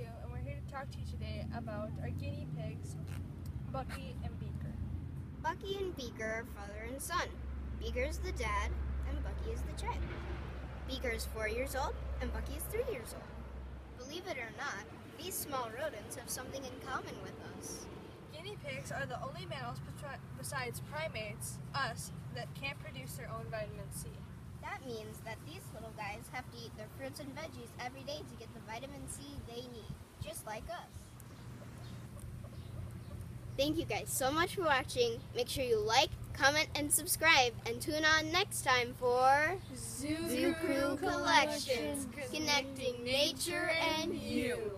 And we're here to talk to you today about our guinea pigs, Bucky and Beaker. Bucky and Beaker are father and son. Beaker is the dad, and Bucky is the child. Beaker is four years old, and Bucky is three years old. Believe it or not, these small rodents have something in common with us. Guinea pigs are the only mammals besides primates, us, that can't produce their own vitamin C. That means that these little guys have to eat their fruits and veggies every day to get the vitamin C they need, just like us. Thank you guys so much for watching. Make sure you like, comment, and subscribe, and tune on next time for Zoo, Zoo Crew Collections, connecting nature and you.